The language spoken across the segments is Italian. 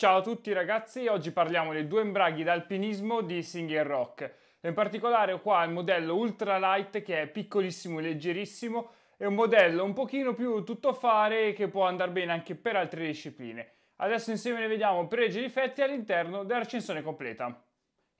Ciao a tutti ragazzi, oggi parliamo dei due imbraghi d'alpinismo di Singer Rock. In particolare qua il modello Ultra Light che è piccolissimo e leggerissimo e un modello un pochino più tuttofare che può andare bene anche per altre discipline. Adesso insieme ne vediamo pregi e difetti all'interno della recensione completa.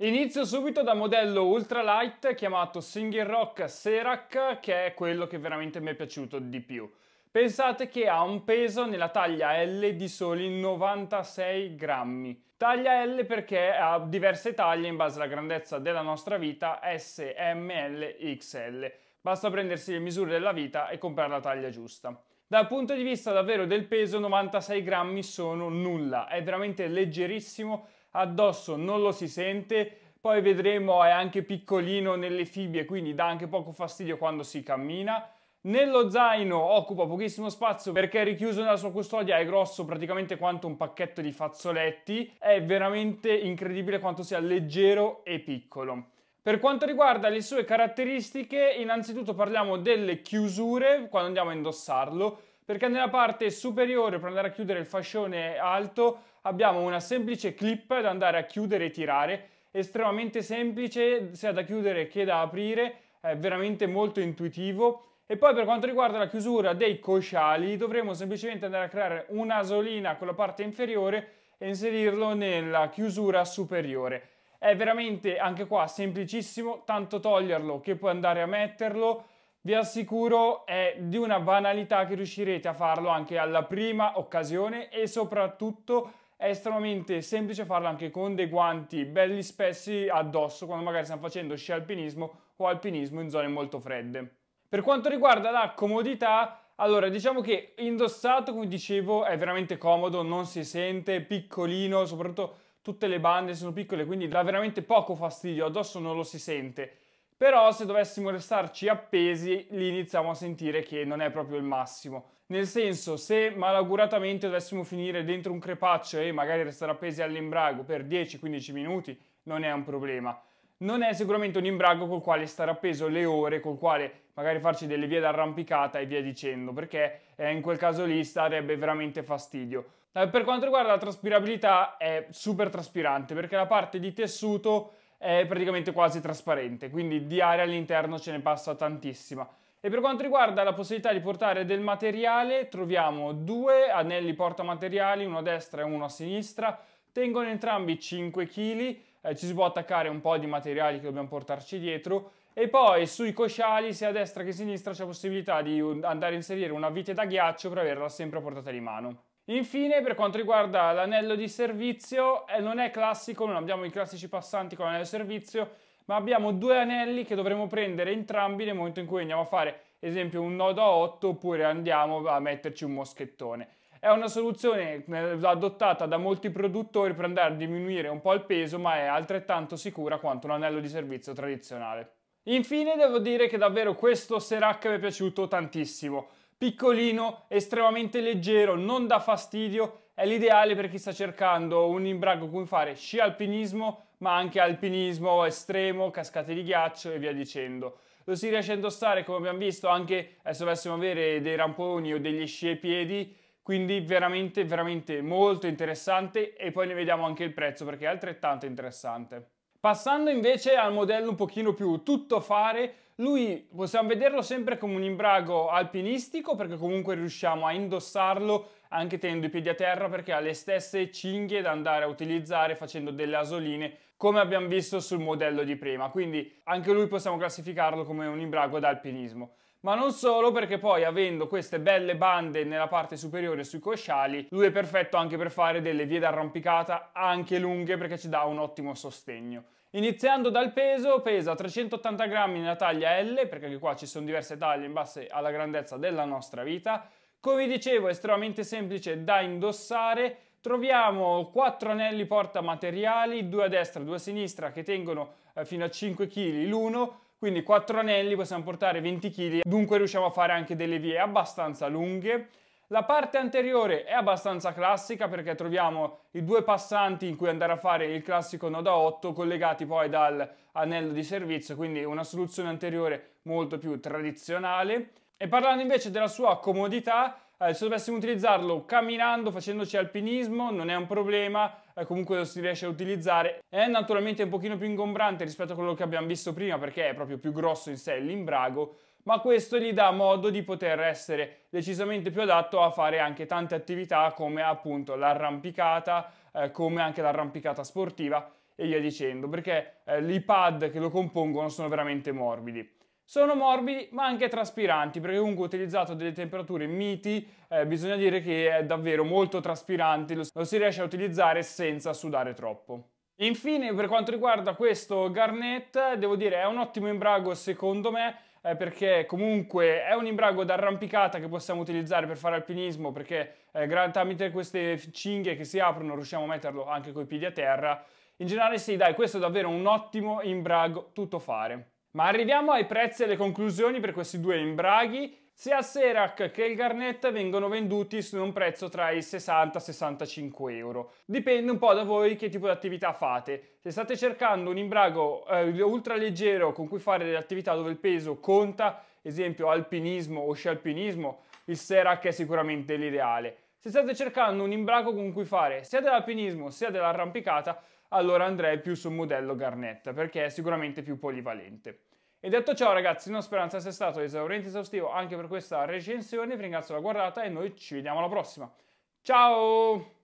Inizio subito dal modello ultralight chiamato Singer Rock Serac che è quello che veramente mi è piaciuto di più. Pensate che ha un peso nella taglia L di soli 96 grammi. Taglia L perché ha diverse taglie in base alla grandezza della nostra vita S, M, L, XL. Basta prendersi le misure della vita e comprare la taglia giusta. Dal punto di vista davvero del peso 96 grammi sono nulla, è veramente leggerissimo, addosso non lo si sente, poi vedremo è anche piccolino nelle fibbie quindi dà anche poco fastidio quando si cammina nello zaino occupa pochissimo spazio perché è richiuso nella sua custodia, è grosso praticamente quanto un pacchetto di fazzoletti, è veramente incredibile quanto sia leggero e piccolo. Per quanto riguarda le sue caratteristiche, innanzitutto parliamo delle chiusure quando andiamo a indossarlo, perché nella parte superiore per andare a chiudere il fascione alto abbiamo una semplice clip da andare a chiudere e tirare, estremamente semplice sia da chiudere che da aprire, è veramente molto intuitivo e poi per quanto riguarda la chiusura dei cosciali dovremo semplicemente andare a creare un'asolina con la parte inferiore e inserirlo nella chiusura superiore. È veramente anche qua semplicissimo, tanto toglierlo che poi andare a metterlo. Vi assicuro è di una banalità che riuscirete a farlo anche alla prima occasione e soprattutto è estremamente semplice farlo anche con dei guanti belli spessi addosso quando magari stiamo facendo sci alpinismo o alpinismo in zone molto fredde. Per quanto riguarda la comodità, allora diciamo che indossato, come dicevo, è veramente comodo, non si sente, piccolino, soprattutto tutte le bande sono piccole, quindi dà veramente poco fastidio, addosso non lo si sente. Però se dovessimo restarci appesi, lì iniziamo a sentire che non è proprio il massimo. Nel senso, se malauguratamente dovessimo finire dentro un crepaccio e magari restare appesi all'imbrago per 10-15 minuti, non è un problema non è sicuramente un imbrago col quale stare appeso le ore, col quale magari farci delle vie d'arrampicata e via dicendo, perché eh, in quel caso lì starebbe veramente fastidio. Eh, per quanto riguarda la traspirabilità è super traspirante perché la parte di tessuto è praticamente quasi trasparente, quindi di aria all'interno ce ne passa tantissima. E per quanto riguarda la possibilità di portare del materiale, troviamo due anelli portamateriali, uno a destra e uno a sinistra, tengono entrambi 5 kg eh, ci si può attaccare un po' di materiali che dobbiamo portarci dietro e poi sui cosciali sia a destra che a sinistra c'è la possibilità di andare a inserire una vite da ghiaccio per averla sempre a portata di mano. Infine, per quanto riguarda l'anello di servizio, eh, non è classico, non abbiamo i classici passanti con l'anello di servizio, ma abbiamo due anelli che dovremo prendere entrambi nel momento in cui andiamo a fare, esempio, un nodo a 8 oppure andiamo a metterci un moschettone. È una soluzione eh, adottata da molti produttori per andare a diminuire un po' il peso, ma è altrettanto sicura quanto un anello di servizio tradizionale. Infine devo dire che davvero questo Serac mi è piaciuto tantissimo. Piccolino, estremamente leggero, non dà fastidio, è l'ideale per chi sta cercando un imbrago con cui fare sci alpinismo, ma anche alpinismo estremo, cascate di ghiaccio e via dicendo. Lo si riesce a indossare, come abbiamo visto, anche eh, se dovessimo avere dei ramponi o degli sci ai piedi, quindi veramente veramente molto interessante e poi ne vediamo anche il prezzo perché è altrettanto interessante. Passando invece al modello un pochino più tuttofare, lui possiamo vederlo sempre come un imbrago alpinistico perché comunque riusciamo a indossarlo anche tenendo i piedi a terra perché ha le stesse cinghie da andare a utilizzare facendo delle asoline come abbiamo visto sul modello di prima, quindi anche lui possiamo classificarlo come un imbrago da alpinismo ma non solo perché poi avendo queste belle bande nella parte superiore sui cosciali, lui è perfetto anche per fare delle vie d'arrampicata anche lunghe perché ci dà un ottimo sostegno. Iniziando dal peso, pesa 380 grammi nella taglia L, perché qua ci sono diverse taglie in base alla grandezza della nostra vita. Come dicevo, è estremamente semplice da indossare. Troviamo 4 anelli porta materiali, due a destra e due a sinistra, che tengono eh, fino a 5 kg l'uno quindi 4 anelli possiamo portare 20 kg, dunque riusciamo a fare anche delle vie abbastanza lunghe. La parte anteriore è abbastanza classica perché troviamo i due passanti in cui andare a fare il classico nodo a 8 collegati poi dal anello di servizio, quindi una soluzione anteriore molto più tradizionale. E parlando invece della sua comodità, eh, se dovessimo utilizzarlo camminando, facendoci alpinismo, non è un problema, eh, comunque lo si riesce a utilizzare. È naturalmente un pochino più ingombrante rispetto a quello che abbiamo visto prima perché è proprio più grosso in sé l'imbrago, ma questo gli dà modo di poter essere decisamente più adatto a fare anche tante attività come appunto l'arrampicata, eh, come anche l'arrampicata sportiva e via dicendo, perché eh, i pad che lo compongono sono veramente morbidi. Sono morbidi ma anche traspiranti perché comunque utilizzato delle temperature miti, eh, bisogna dire che è davvero molto traspirante, lo, lo si riesce a utilizzare senza sudare troppo. Infine per quanto riguarda questo Garnet, devo dire è un ottimo imbrago secondo me, eh, perché comunque è un imbrago d'arrampicata che possiamo utilizzare per fare alpinismo perché eh, tramite queste cinghie che si aprono riusciamo a metterlo anche coi piedi a terra. In generale sì, dai, questo è davvero un ottimo imbrago tutto fare. Ma arriviamo ai prezzi e alle conclusioni per questi due imbraghi. Sia il Serac che il Garnet vengono venduti su un prezzo tra i 60 e 65 euro. Dipende un po' da voi che tipo di attività fate. Se state cercando un imbrago eh, ultra leggero con cui fare delle attività dove il peso conta, esempio alpinismo o sci alpinismo, il Serac è sicuramente l'ideale. Se state cercando un imbrago con cui fare sia dell'alpinismo sia dell'arrampicata, allora andrei più sul modello Garnet perché è sicuramente più polivalente. E detto ciò ragazzi, non speranza sia stato esauriente e esaustivo anche per questa recensione, vi ringrazio la guardata e noi ci vediamo alla prossima. Ciao!